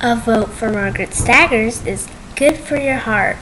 A vote for Margaret Staggers is good for your heart.